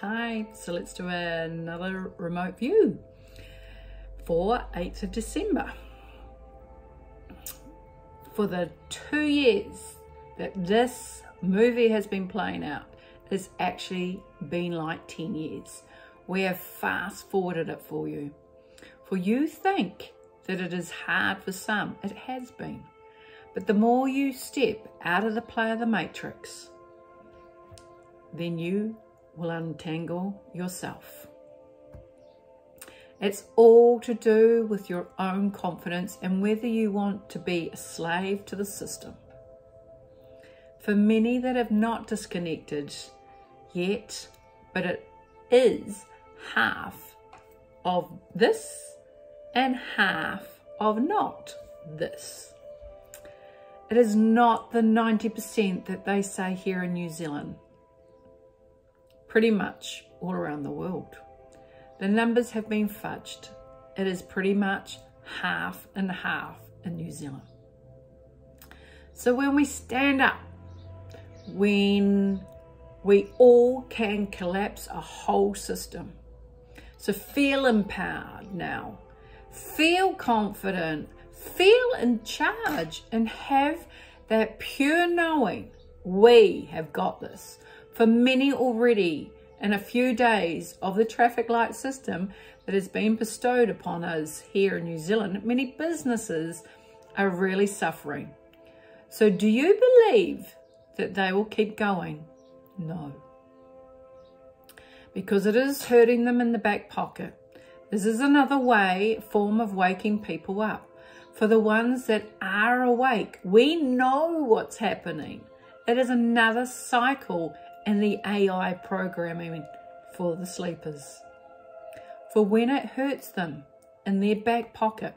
Hi, so let's do another remote view for 8th of December. For the two years that this movie has been playing out, it's actually been like 10 years. We have fast forwarded it for you. For you think that it is hard for some, it has been. But the more you step out of the play of the matrix, then you will untangle yourself. It's all to do with your own confidence and whether you want to be a slave to the system. For many that have not disconnected yet, but it is half of this and half of not this. It is not the 90% that they say here in New Zealand pretty much all around the world. The numbers have been fudged. It is pretty much half and half in New Zealand. So when we stand up, when we all can collapse a whole system. So feel empowered now. Feel confident. Feel in charge and have that pure knowing we have got this. For many already, in a few days of the traffic light system that has been bestowed upon us here in New Zealand, many businesses are really suffering. So do you believe that they will keep going? No. Because it is hurting them in the back pocket. This is another way, form of waking people up. For the ones that are awake, we know what's happening. It is another cycle and the AI programming for the sleepers. For when it hurts them in their back pocket,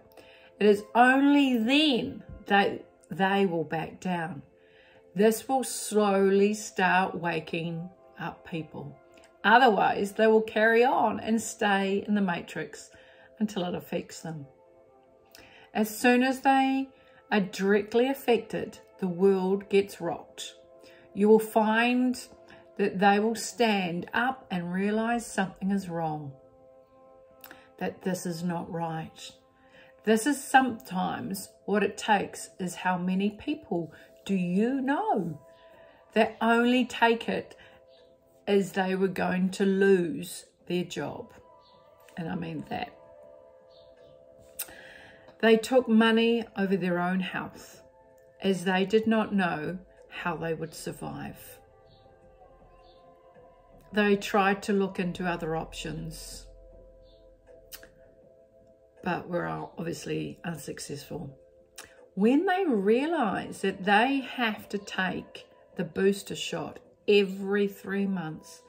it is only then they, they will back down. This will slowly start waking up people. Otherwise, they will carry on and stay in the matrix until it affects them. As soon as they are directly affected, the world gets rocked. You will find that they will stand up and realize something is wrong, that this is not right. This is sometimes what it takes is how many people do you know that only take it as they were going to lose their job. And I mean that. They took money over their own health as they did not know how they would survive. They tried to look into other options, but were obviously unsuccessful. When they realise that they have to take the booster shot every three months,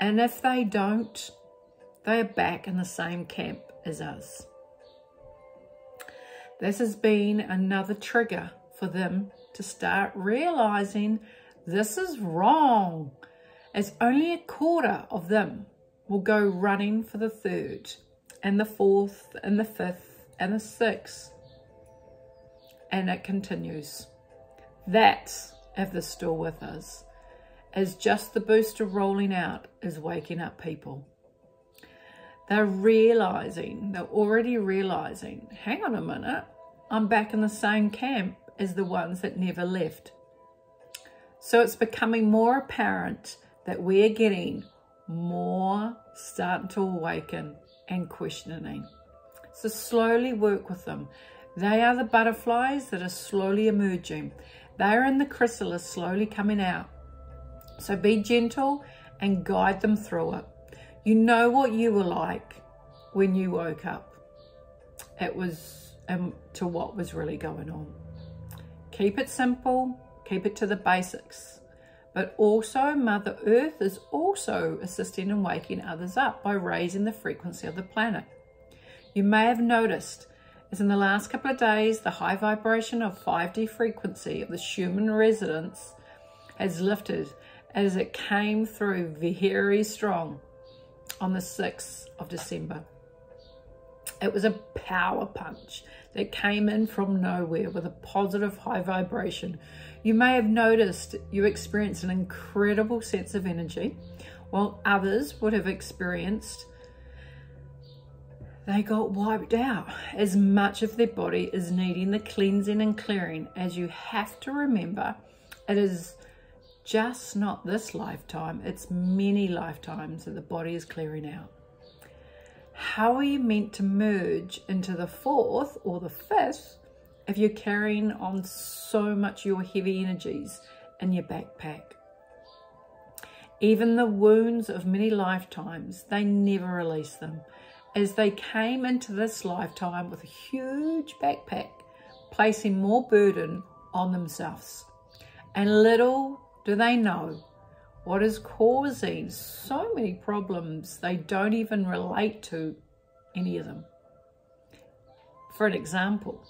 and if they don't, they are back in the same camp as us. This has been another trigger for them to start realising this is wrong as only a quarter of them will go running for the third and the fourth and the fifth and the sixth. And it continues. That, if they're still with us, is just the booster rolling out is waking up people. They're realizing, they're already realizing, hang on a minute, I'm back in the same camp as the ones that never left. So it's becoming more apparent that we are getting more starting to awaken and questioning. So slowly work with them. They are the butterflies that are slowly emerging. They are in the chrysalis slowly coming out. So be gentle and guide them through it. You know what you were like when you woke up. It was um, to what was really going on. Keep it simple. Keep it to the basics. But also Mother Earth is also assisting in waking others up by raising the frequency of the planet. You may have noticed as in the last couple of days, the high vibration of 5D frequency of the Schumann resonance has lifted as it came through very strong on the 6th of December. It was a power punch that came in from nowhere with a positive high vibration. You may have noticed you experienced an incredible sense of energy, while others would have experienced they got wiped out. As much of their body is needing the cleansing and clearing as you have to remember it is just not this lifetime it's many lifetimes that the body is clearing out. How are you meant to merge into the fourth or the fifth if you're carrying on so much your heavy energies in your backpack even the wounds of many lifetimes they never release them as they came into this lifetime with a huge backpack, placing more burden on themselves. And little do they know what is causing so many problems they don't even relate to any of them. For an example,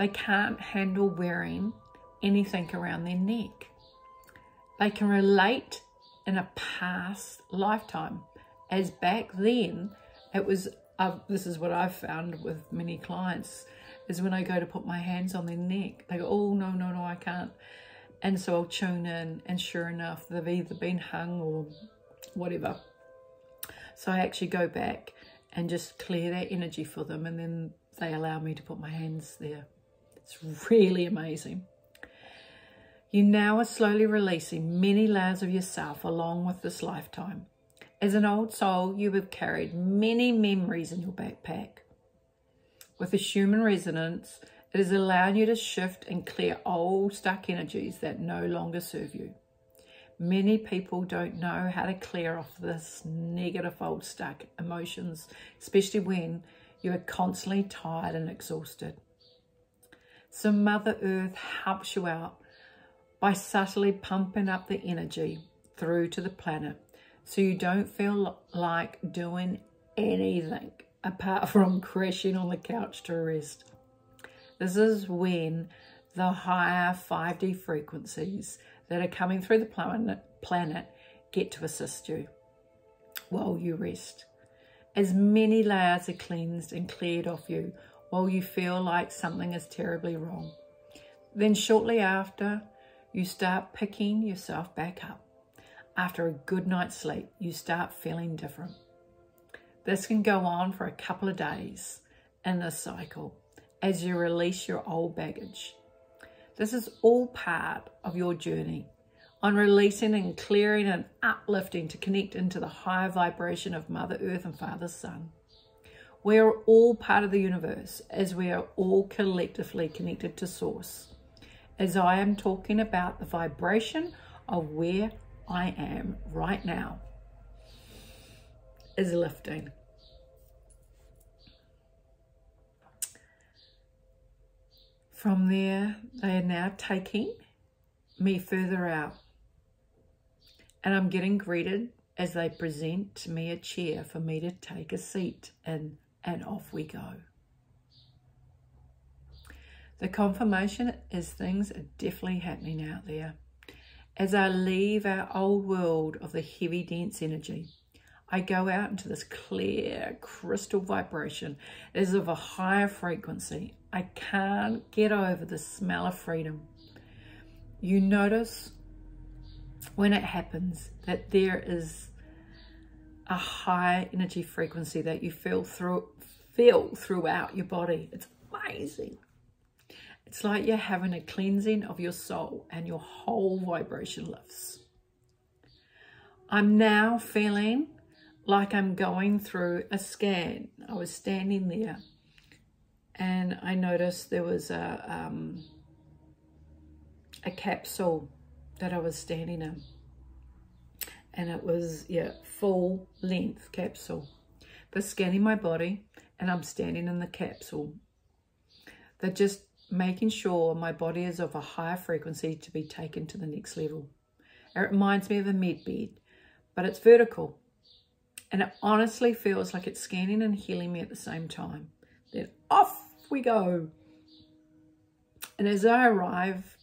they can't handle wearing anything around their neck. They can relate in a past lifetime as back then it was, uh, this is what I've found with many clients, is when I go to put my hands on their neck, they go, oh, no, no, no, I can't. And so I'll tune in and sure enough, they've either been hung or whatever. So I actually go back and just clear that energy for them and then they allow me to put my hands there. It's really amazing. You now are slowly releasing many layers of yourself along with this lifetime. As an old soul, you have carried many memories in your backpack. With the Schumann resonance, it is allowing you to shift and clear old stuck energies that no longer serve you. Many people don't know how to clear off this negative old stuck emotions, especially when you are constantly tired and exhausted. So Mother Earth helps you out by subtly pumping up the energy through to the planet so you don't feel like doing anything apart from crashing on the couch to rest. This is when the higher 5D frequencies that are coming through the planet, planet get to assist you while you rest. As many layers are cleansed and cleared off you while you feel like something is terribly wrong. Then shortly after, you start picking yourself back up after a good night's sleep, you start feeling different. This can go on for a couple of days in this cycle as you release your old baggage. This is all part of your journey on releasing and clearing and uplifting to connect into the higher vibration of Mother Earth and Father Sun. We are all part of the universe as we are all collectively connected to Source. As I am talking about the vibration of where I am right now is lifting. From there, they are now taking me further out. And I'm getting greeted as they present me a chair for me to take a seat in, and off we go. The confirmation is things are definitely happening out there. As I leave our old world of the heavy, dense energy, I go out into this clear crystal vibration as of a higher frequency. I can't get over the smell of freedom. You notice when it happens that there is a high energy frequency that you feel through feel throughout your body. It's amazing. It's like you're having a cleansing of your soul and your whole vibration lifts. I'm now feeling like I'm going through a scan. I was standing there and I noticed there was a, um, a capsule that I was standing in. And it was, yeah, full length capsule. They're scanning my body and I'm standing in the capsule. They're just making sure my body is of a higher frequency to be taken to the next level. It reminds me of a med bed, but it's vertical. And it honestly feels like it's scanning and healing me at the same time. Then off we go. And as I arrive,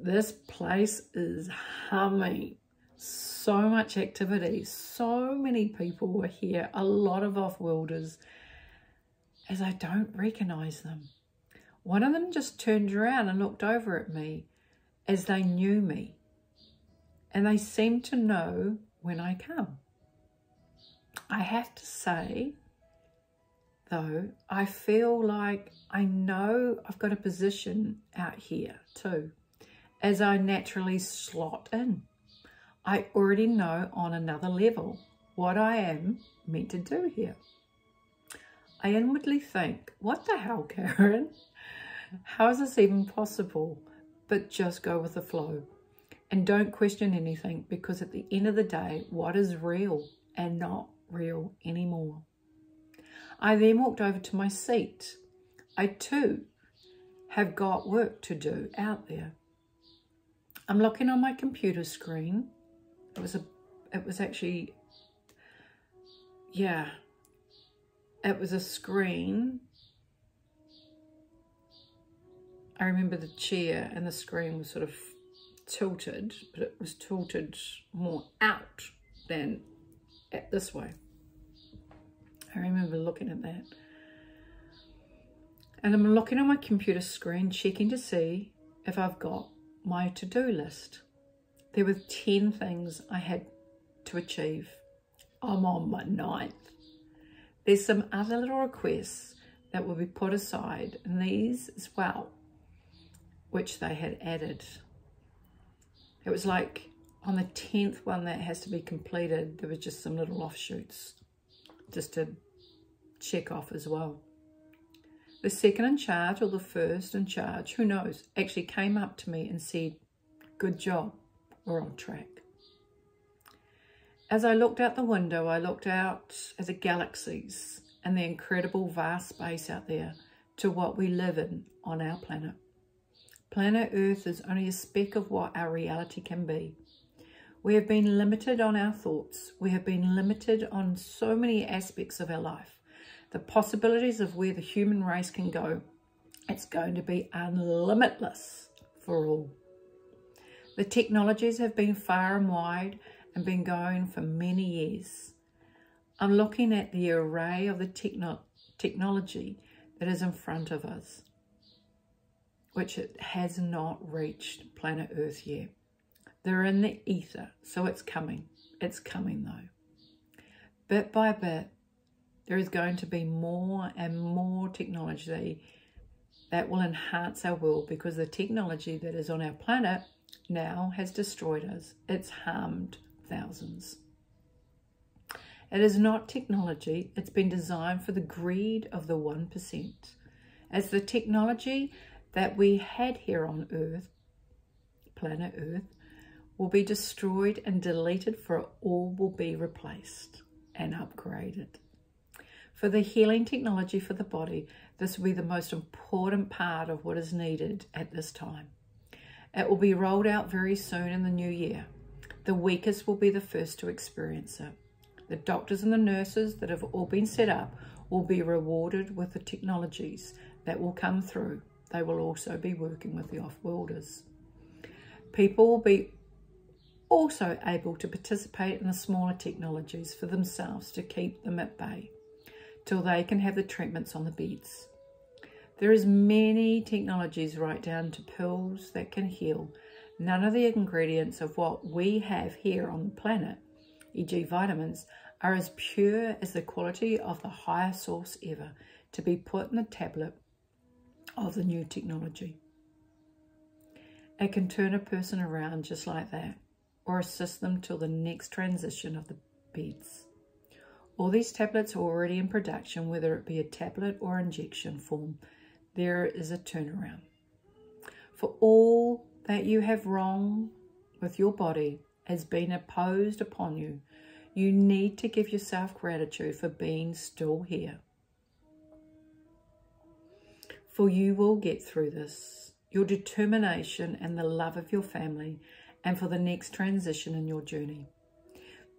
this place is humming. So much activity. So many people were here. A lot of off-worlders as I don't recognize them. One of them just turned around and looked over at me as they knew me. And they seemed to know when I come. I have to say, though, I feel like I know I've got a position out here too, as I naturally slot in. I already know on another level what I am meant to do here. I inwardly think, what the hell, Karen? How is this even possible? But just go with the flow and don't question anything because at the end of the day, what is real and not real anymore? I then walked over to my seat. I too have got work to do out there. I'm looking on my computer screen. It was a, it was actually, yeah, it was a screen. I remember the chair and the screen was sort of tilted, but it was tilted more out than at this way. I remember looking at that. And I'm looking on my computer screen, checking to see if I've got my to-do list. There were 10 things I had to achieve. I'm on my ninth. There's some other little requests that will be put aside, and these as well, which they had added. It was like on the 10th one that has to be completed, there was just some little offshoots just to check off as well. The second in charge or the first in charge, who knows, actually came up to me and said, good job, we're on track. As I looked out the window, I looked out at the galaxies and the incredible vast space out there to what we live in on our planet. Planet Earth is only a speck of what our reality can be. We have been limited on our thoughts. We have been limited on so many aspects of our life. The possibilities of where the human race can go, it's going to be unlimitless for all. The technologies have been far and wide and been going for many years. I'm looking at the array of the techno technology that is in front of us, which it has not reached planet Earth yet. They're in the ether, so it's coming. It's coming though. Bit by bit, there is going to be more and more technology that will enhance our world because the technology that is on our planet now has destroyed us. It's harmed thousands. It is not technology. It's been designed for the greed of the 1%. As the technology that we had here on Earth, planet Earth, will be destroyed and deleted for all will be replaced and upgraded. For the healing technology for the body, this will be the most important part of what is needed at this time. It will be rolled out very soon in the new year. The weakest will be the first to experience it. The doctors and the nurses that have all been set up will be rewarded with the technologies that will come through. They will also be working with the off-worlders. People will be also able to participate in the smaller technologies for themselves to keep them at bay till they can have the treatments on the beds. There is many technologies right down to pills that can heal None of the ingredients of what we have here on the planet, e.g. vitamins, are as pure as the quality of the higher source ever to be put in the tablet of the new technology. It can turn a person around just like that or assist them till the next transition of the beds. All these tablets are already in production, whether it be a tablet or injection form. There is a turnaround. For all that you have wrong with your body has been imposed upon you, you need to give yourself gratitude for being still here. For you will get through this. Your determination and the love of your family and for the next transition in your journey.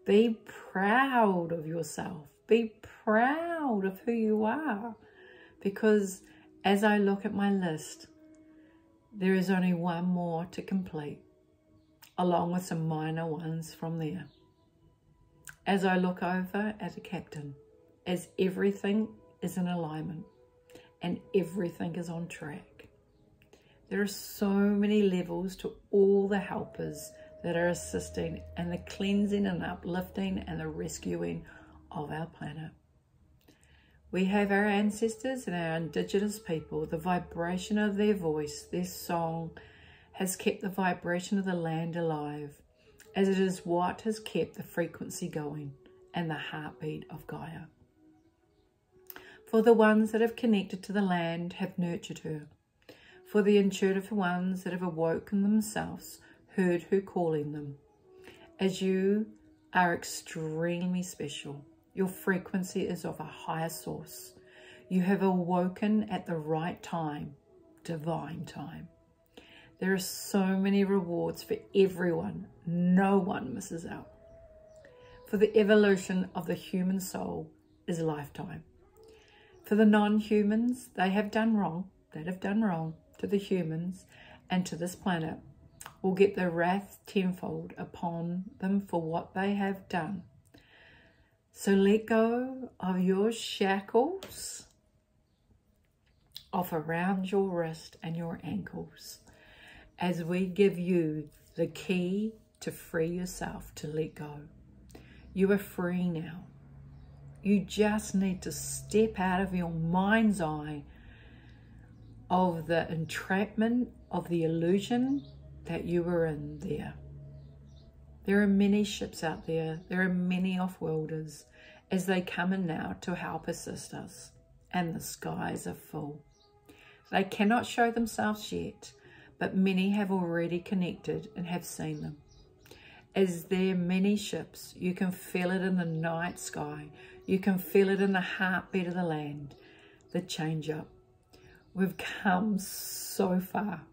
Be proud of yourself. Be proud of who you are. Because as I look at my list, there is only one more to complete, along with some minor ones from there. As I look over at the captain, as everything is in alignment and everything is on track. There are so many levels to all the helpers that are assisting and the cleansing and uplifting and the rescuing of our planet. We have our ancestors and our indigenous people. The vibration of their voice, their song, has kept the vibration of the land alive, as it is what has kept the frequency going and the heartbeat of Gaia. For the ones that have connected to the land have nurtured her. For the intuitive ones that have awoken themselves, heard her calling them. As you are extremely special, your frequency is of a higher source. You have awoken at the right time, divine time. There are so many rewards for everyone. No one misses out. For the evolution of the human soul is lifetime. For the non-humans, they have done wrong, that have done wrong to the humans and to this planet, will get the wrath tenfold upon them for what they have done. So let go of your shackles off around your wrist and your ankles as we give you the key to free yourself to let go. You are free now. You just need to step out of your mind's eye of the entrapment of the illusion that you were in there. There are many ships out there. There are many off-worlders as they come in now to help assist us. And the skies are full. They cannot show themselves yet, but many have already connected and have seen them. As there are many ships, you can feel it in the night sky. You can feel it in the heartbeat of the land, the change up. We've come so far.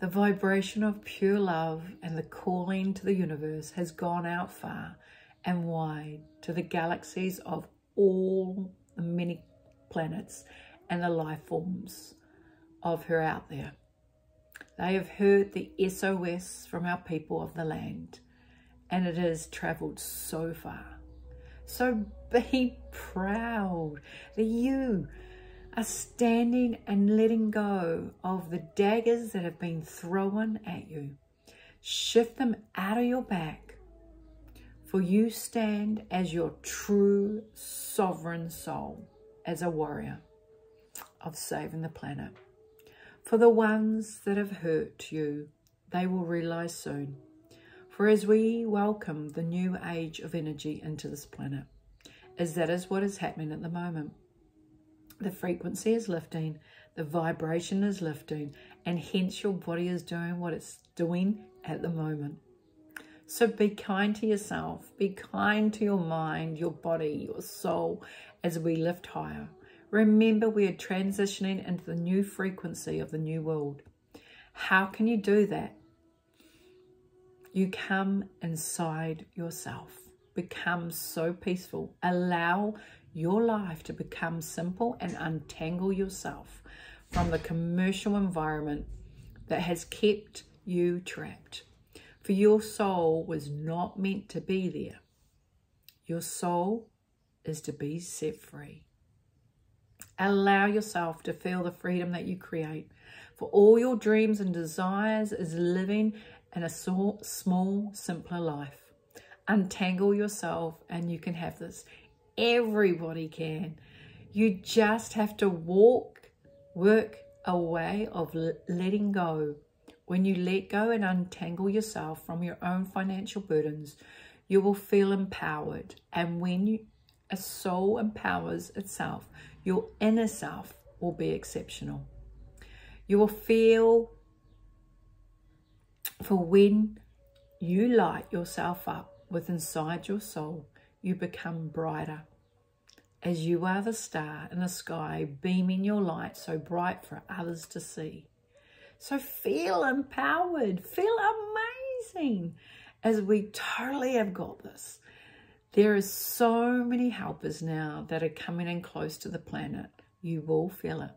The vibration of pure love and the calling to the universe has gone out far and wide to the galaxies of all the many planets and the life forms of her out there. They have heard the SOS from our people of the land and it has travelled so far. So be proud that you are standing and letting go of the daggers that have been thrown at you. Shift them out of your back, for you stand as your true sovereign soul, as a warrior of saving the planet. For the ones that have hurt you, they will realize soon. For as we welcome the new age of energy into this planet, as that is what is happening at the moment, the frequency is lifting, the vibration is lifting, and hence your body is doing what it's doing at the moment. So be kind to yourself, be kind to your mind, your body, your soul as we lift higher. Remember, we are transitioning into the new frequency of the new world. How can you do that? You come inside yourself, become so peaceful. Allow your life to become simple and untangle yourself from the commercial environment that has kept you trapped. For your soul was not meant to be there. Your soul is to be set free. Allow yourself to feel the freedom that you create. For all your dreams and desires is living in a small, simpler life. Untangle yourself and you can have this. Everybody can. You just have to walk, work a way of letting go. When you let go and untangle yourself from your own financial burdens, you will feel empowered. And when you, a soul empowers itself, your inner self will be exceptional. You will feel for when you light yourself up with inside your soul, you become brighter as you are the star in the sky, beaming your light so bright for others to see. So feel empowered, feel amazing as we totally have got this. There are so many helpers now that are coming in close to the planet. You will feel it.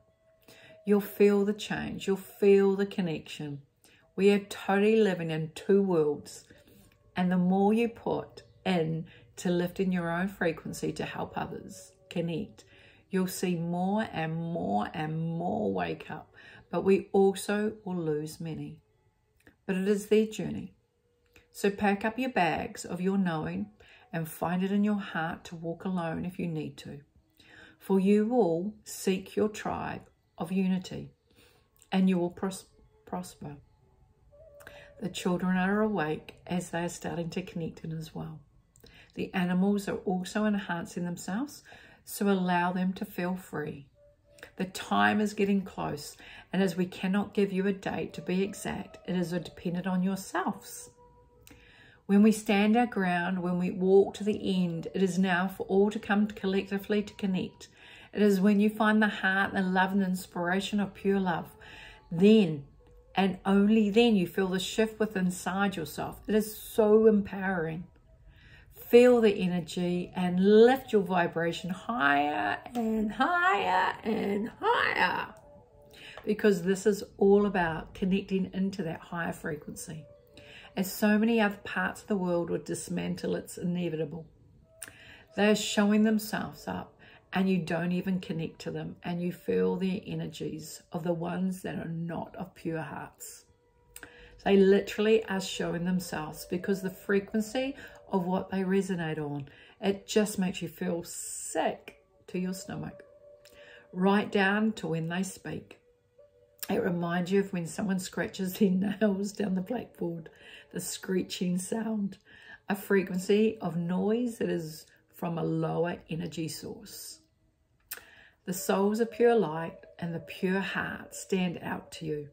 You'll feel the change. You'll feel the connection. We are totally living in two worlds. And the more you put in to lift in your own frequency to help others connect, you'll see more and more and more wake up. But we also will lose many. but it is their journey. So pack up your bags of your knowing and find it in your heart to walk alone if you need to. For you will seek your tribe of unity and you will pros prosper. The children are awake as they are starting to connect in as well. The animals are also enhancing themselves, so allow them to feel free. The time is getting close, and as we cannot give you a date to be exact, it is dependent on yourselves. When we stand our ground, when we walk to the end, it is now for all to come collectively to connect. It is when you find the heart and love and inspiration of pure love. Then, and only then, you feel the shift within inside yourself. It is so empowering. Feel the energy and lift your vibration higher and higher and higher. Because this is all about connecting into that higher frequency as so many other parts of the world would dismantle its inevitable. They are showing themselves up and you don't even connect to them and you feel the energies of the ones that are not of pure hearts. They literally are showing themselves because the frequency of what they resonate on, it just makes you feel sick to your stomach. Right down to when they speak. It reminds you of when someone scratches their nails down the blackboard, the screeching sound, a frequency of noise that is from a lower energy source. The souls of pure light and the pure heart stand out to you.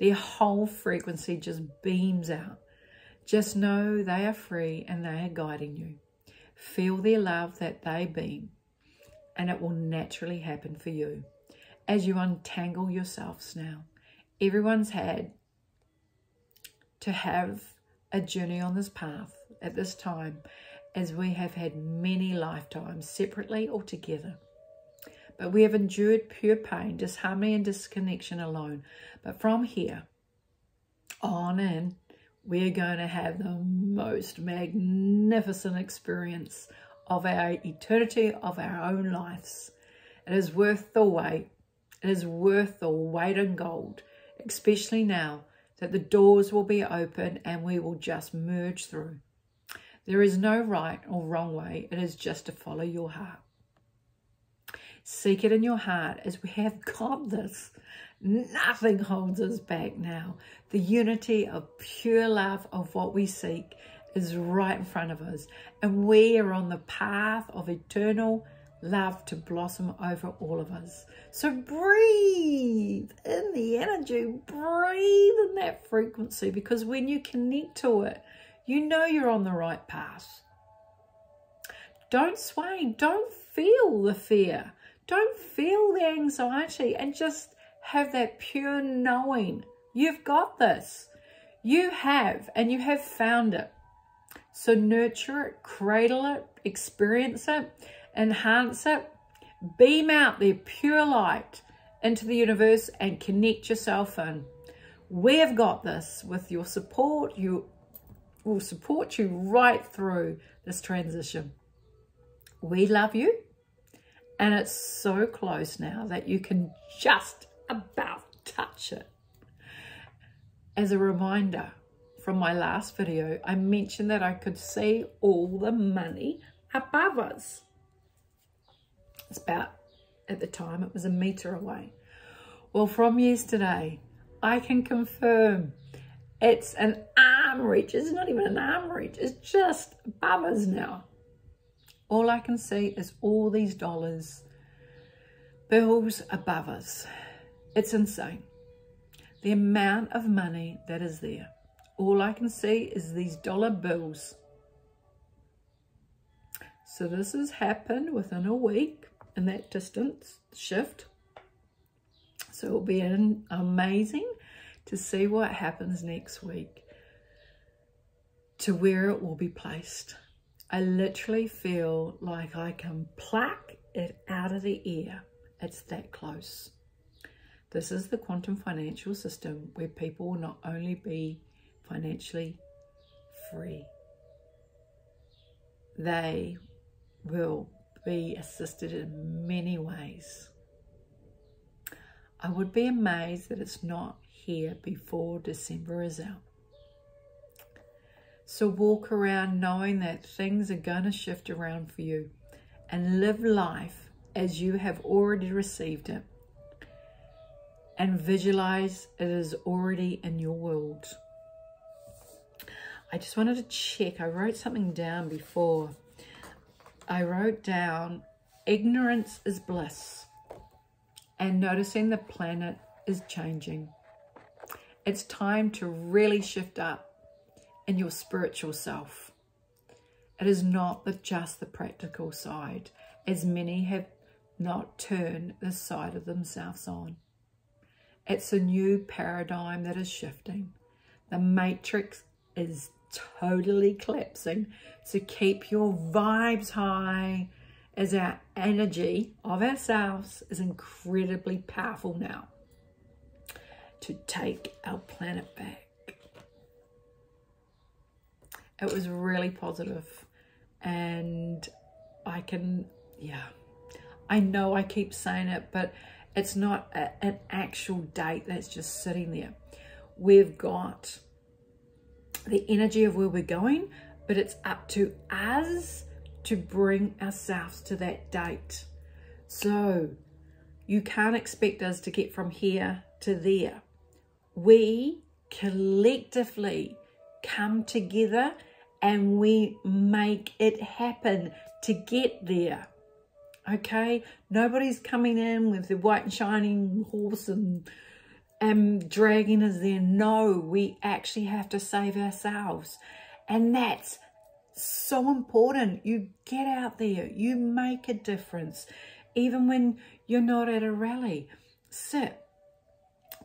Their whole frequency just beams out. Just know they are free and they are guiding you. Feel their love that they beam and it will naturally happen for you as you untangle yourselves now. Everyone's had to have a journey on this path at this time as we have had many lifetimes separately or together. But we have endured pure pain, disharmony and disconnection alone. But from here on in, we're going to have the most magnificent experience of our eternity of our own lives. It is worth the wait it is worth the weight in gold, especially now that the doors will be open and we will just merge through. There is no right or wrong way. It is just to follow your heart. Seek it in your heart as we have got this. Nothing holds us back now. The unity of pure love of what we seek is right in front of us. And we are on the path of eternal love to blossom over all of us. So breathe in the energy, breathe in that frequency because when you connect to it, you know you're on the right path. Don't sway, don't feel the fear, don't feel the anxiety and just have that pure knowing. You've got this. You have, and you have found it. So nurture it, cradle it, experience it, enhance it, beam out their pure light into the universe and connect yourself in. We've got this with your support. You will support you right through this transition. We love you. And it's so close now that you can just about touch it. As a reminder from my last video, I mentioned that I could see all the money above us. It's about, at the time, it was a metre away. Well, from yesterday, I can confirm it's an arm reach. It's not even an arm reach. It's just above us now. All I can see is all these dollars, bills above us. It's insane. The amount of money that is there. All I can see is these dollar bills. So this has happened within a week in that distance shift. So it'll be amazing to see what happens next week to where it will be placed. I literally feel like I can pluck it out of the air. It's that close. This is the quantum financial system where people will not only be financially free, they will be assisted in many ways. I would be amazed that it's not here before December is out. So walk around knowing that things are going to shift around for you and live life as you have already received it. And visualize it is already in your world. I just wanted to check. I wrote something down before. I wrote down ignorance is bliss and noticing the planet is changing. It's time to really shift up your spiritual self. It is not the, just the practical side, as many have not turned this side of themselves on. It's a new paradigm that is shifting. The matrix is totally collapsing. So keep your vibes high as our energy of ourselves is incredibly powerful now to take our planet back it was really positive and I can, yeah, I know I keep saying it, but it's not a, an actual date that's just sitting there. We've got the energy of where we're going, but it's up to us to bring ourselves to that date. So you can't expect us to get from here to there. We collectively come together and we make it happen to get there. Okay, nobody's coming in with the white and shining horse and and dragging us there. No, we actually have to save ourselves. And that's so important. You get out there, you make a difference. Even when you're not at a rally, sit,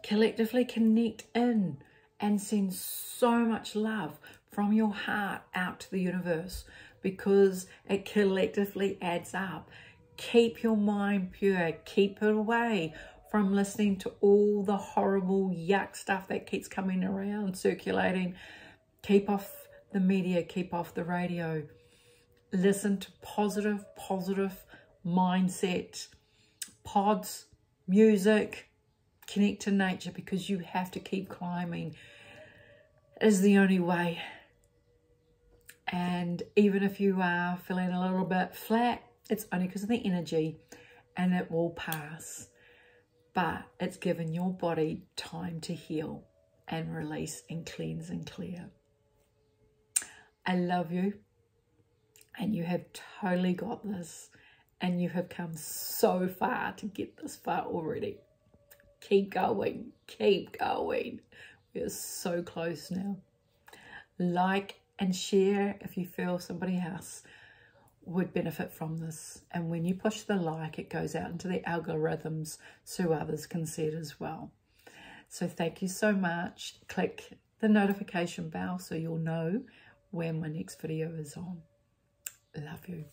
collectively connect in and send so much love from your heart out to the universe because it collectively adds up. Keep your mind pure. Keep it away from listening to all the horrible yuck stuff that keeps coming around, circulating. Keep off the media. Keep off the radio. Listen to positive, positive mindset, pods, music, connect to nature because you have to keep climbing is the only way and even if you are feeling a little bit flat, it's only because of the energy and it will pass. But it's given your body time to heal and release and cleanse and clear. I love you and you have totally got this and you have come so far to get this far already. Keep going, keep going. We're so close now. Like and share if you feel somebody else would benefit from this. And when you push the like, it goes out into the algorithms so others can see it as well. So thank you so much. Click the notification bell so you'll know when my next video is on. Love you.